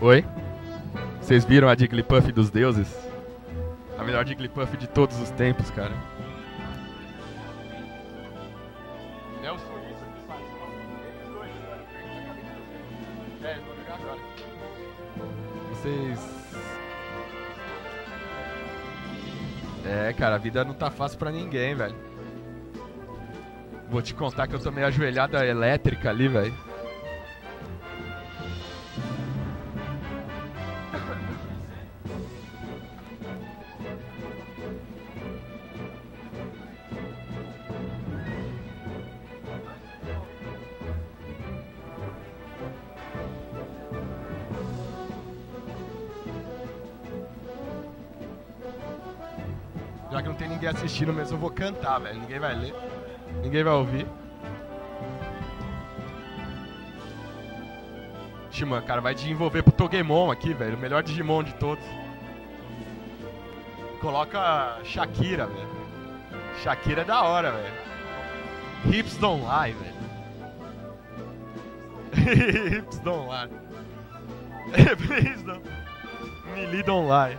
Oi? Vocês viram a Jigglypuff dos deuses? A melhor Jigglypuff de todos os tempos, cara. É. Vocês. É, cara, a vida não tá fácil pra ninguém, velho. Vou te contar que eu tomei a joelhada elétrica ali, velho. Já que não tem ninguém assistindo mesmo, eu vou cantar, velho. Ninguém vai ler. Ninguém vai ouvir. Shimon, cara, vai desenvolver pro Togemon aqui, velho. O melhor Digimon de todos. Coloca Shakira, velho. Shakira é da hora, velho. Hips don't lie, velho. Hips don't lie. Please don't. Melee don't lie.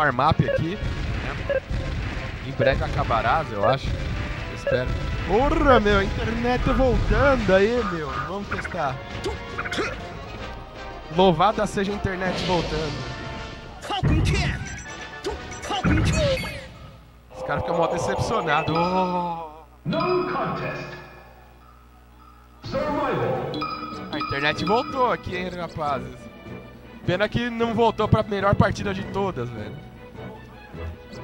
no warm-up aqui. né? Em breve acabará, eu acho. Eu espero. Porra, meu, a internet voltando aí, meu. Vamos testar. Louvada seja a internet voltando. Os caras ficam mó decepcionados. Oh, No contest. Survival. a internet voltou aqui, hein, rapazes. Pena que não voltou pra melhor partida de todas, velho.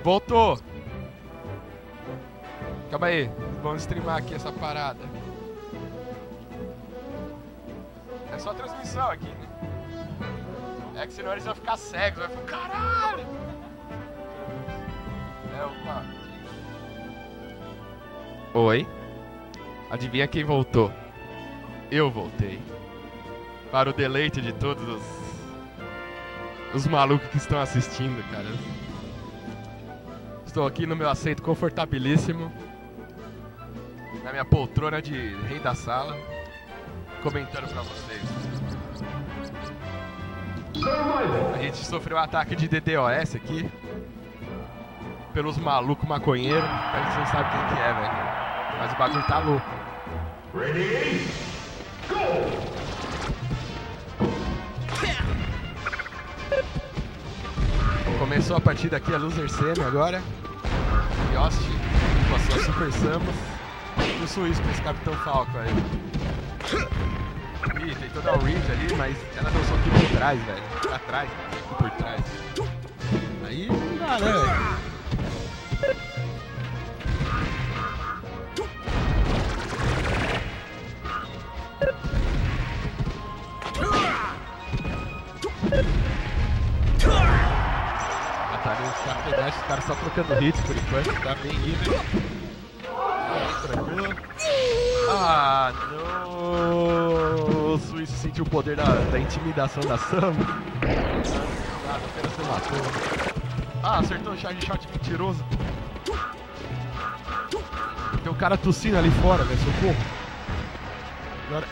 Voltou. Calma aí, vamos streamar aqui essa parada. É só transmissão aqui, né? É que senão eles vão ficar cegos, vai ficar caralho! É, opa. Oi? Adivinha quem voltou? Eu voltei. Para o deleite de todos os, os malucos que estão assistindo, cara. Estou aqui no meu assento confortabilíssimo. Na minha poltrona de rei da sala. Comentando pra vocês. A gente sofreu um ataque de DDoS aqui. pelos malucos maconheiros. A gente não sabe quem que é, velho. Mas o bagulho tá louco. Ready? Go! Começou a partida aqui, a Loser Semi agora. Yost com a Super Samus. E o Suíço com esse Capitão Falco aí. Ih, tentou dar o Reed ali, mas ela deu soco por trás, velho. Pra trás, por trás. Aí não dá, né, velho? Os caras só trocando hits por enquanto, tá bem even. Tranquilo. Ah, não! O Suíço sentiu o poder da, da intimidação da Sam. Nada, apenas se matou. Ah, acertou o charge shot mentiroso. Tem um cara tossindo ali fora, velho, socorro. Agora...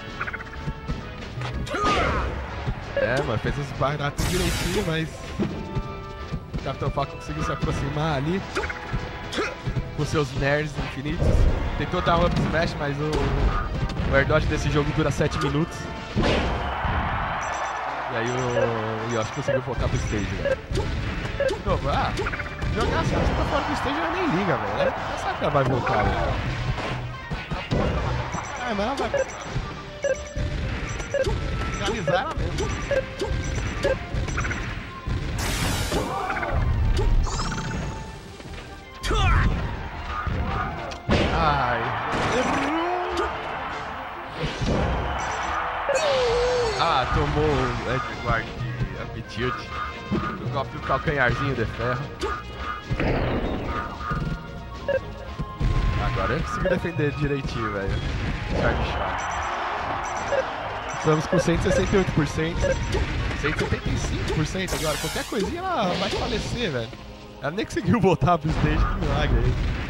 É, mano, fez os baratos direitinho, mas... Capitão Falcon conseguiu se aproximar ali com seus nerds infinitos. Tentou dar um up smash, mas o, o air dodge desse jogo dura 7 minutos. E aí o, o Yoshi conseguiu voltar pro stage, velho. De novo, ah, jogar assim, você tá fora do stage, ela nem liga, velho. Ela já sabe que ela vai voltar, velho. Ah, mas ela vai. Finalizar ela mesmo. Ah, tomou o Edward de Aptitude. O golpe do calcanharzinho de ferro. Agora eu consigo defender direitinho, velho. Charge shot. Estamos com 168%. 175% agora. Qualquer coisinha ela vai falecer, velho. Ela nem conseguiu voltar pro stage, que milagre aí.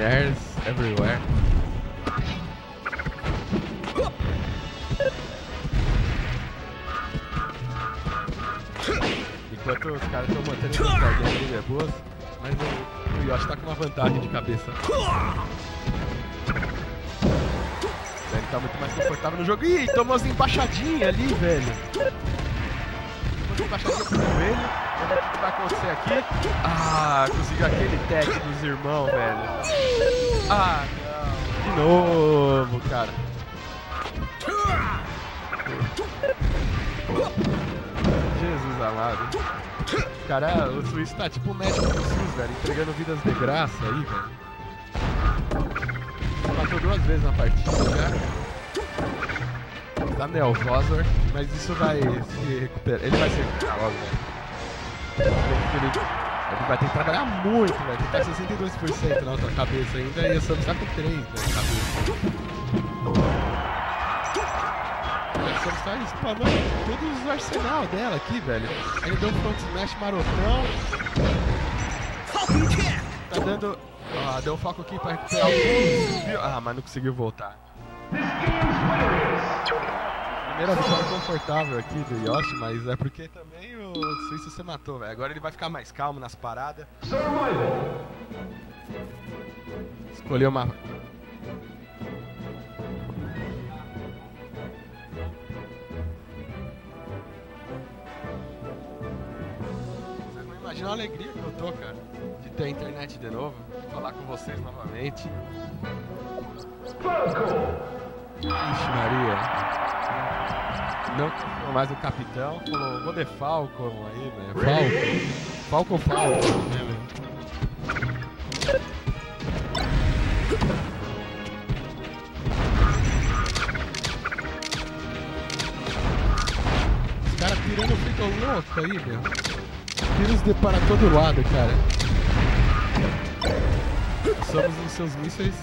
There's everywhere. Enquanto os caras estão mantendo esse guardiões de é boas, mas o, o Yoshi tá com uma vantagem de cabeça. Ele tá muito mais confortável no jogo. Ih, tomou as embaixadinhas ali, velho. Embaixadinhas pro joelho. Vamos ver o que vai acontecer aqui. Ah, conseguiu aquele tech dos irmãos, velho. Ah, não. De novo, cara. Jesus amado. Cara, o Suíço tá tipo o médico do SUS, velho, entregando vidas de graça aí, velho. Matou duas vezes na partida já. Tá nervoso, mas isso vai se recuperar. Ele vai se recuperar logo, velho. Ele, ele vai ter que trabalhar muito, velho. Ele tá 62% na outra cabeça ainda e a Samus tá com 3 na cabeça. A Samus tá spamando todos os arsenal dela aqui, velho. Aí deu um front smash marotão. Tá dando. Ah, deu um foco aqui pra recuperar o? Ah, mas não conseguiu voltar. Primeira vitória confortável aqui do Yoshi, mas é porque também o Suíço se matou, velho. Agora ele vai ficar mais calmo nas paradas. Escolheu uma. Vocês não imaginam a alegria que eu tô, cara, de ter a internet de novo, de falar com vocês novamente. Ixi, Maria. Não, mais o capitão, falou, vou de Falcon aí, velho. Falcon. Falcon Falcon, né, velho? Os caras tirando ficam loucos aí, meu. Tiros de para todo lado, cara. Somos nos seus mísseis.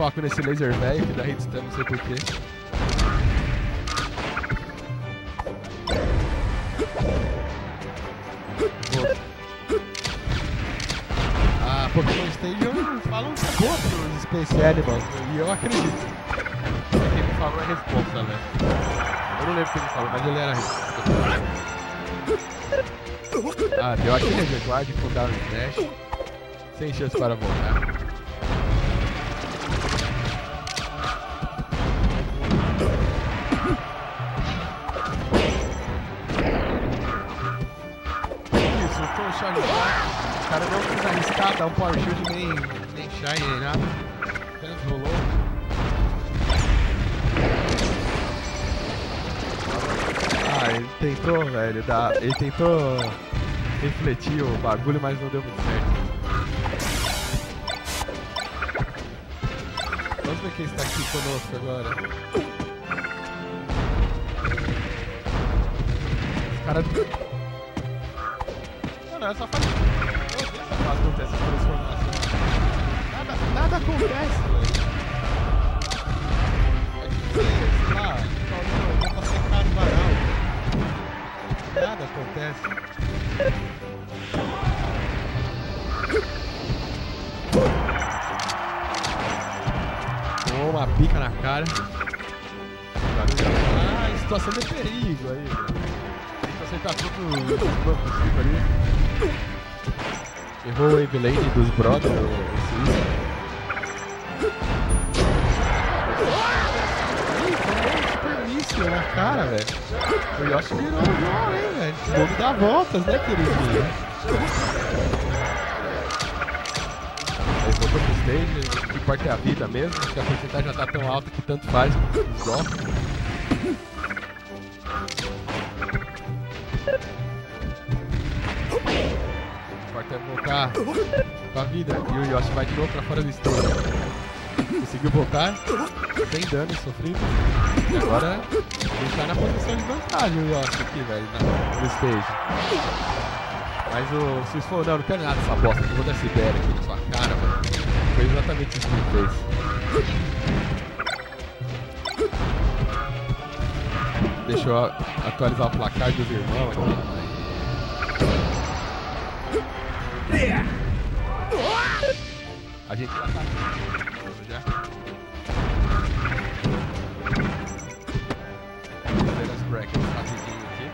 Foco nesse laser velho que dá hitstun, não sei porquê. A Pokémon Stadium falam é boa pros Space Animals, e eu acredito. Quem falou é a resposta, né? Eu não lembro o que ele falou, mas ele era rico. Ah, deu aquele resguarde com down smash. Sem chance para voltar. Tô o cara não quis arriscar, dar um power shield nem, nem shine, nem nada. Apenas rolou. Ah, ele tentou, velho, dar, ele tentou refletir o bagulho, mas não deu muito certo. Vamos ver quem está aqui conosco agora. Os caras. É só faz. Meu Deus, essa fase acontece essa transformação. Nada, nada acontece, velho. Sei lá, falando, vou passar caro em varal. Nada acontece. Tomou uma pica na cara. Ah, situação de perigo aí. Tem que acertar tudo o possível ali. Errou o Evelane dos brothers, o Suíça. Ih, tomou super míssil na cara, velho. O Yoshi virou o João, hein, velho. O mundo dá voltas, né, queridinho? Aí voltou pro stage, o que importa é a vida mesmo, acho que a porcentagem já tá tão alta que tanto faz os voltar com a vida. E o Yoshi vai de novo pra fora do stage. Conseguiu voltar, sem dano sofrido. E agora ele tá na posição de vantagem o Yoshi aqui, velho, no stage. Mas o Suíço falou, não, não quero nada dessa bosta, eu vou dar essa ideia aqui na sua cara, mano. Foi exatamente isso que ele fez. Deixa eu atualizar o placar dos irmãos aqui. A gente já tá já. Vamos ver as brackets rapidinho aqui.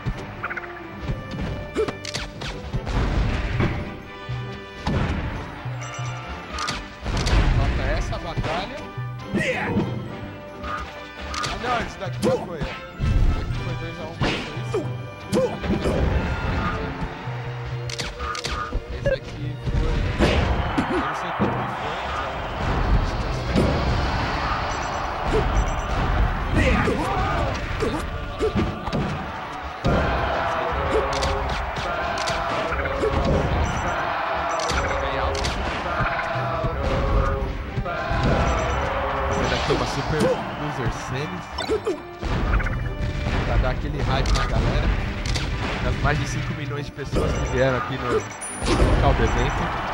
Falta essa batalha. Ah não, esse daqui foi. Uma super loser semis. Pra dar aquele hype na galera. Das mais de 5 milhões de pessoas que vieram aqui no local do evento.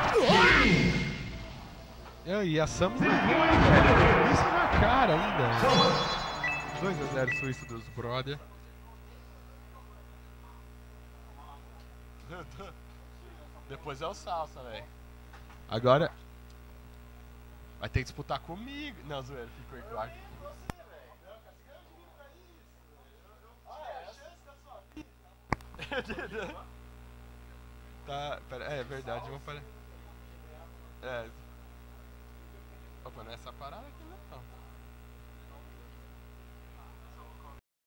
Eu, e a Samus levou, hein, velho? Isso na cara ainda. 2x0 Suíço dos Brother. Depois é o salsa, velho. Agora. Vai ter que disputar comigo. Não, zoeira, ficou aí, claro. tá, pera, é, é verdade, vamos parar. É. Opa, não é essa parada aqui não.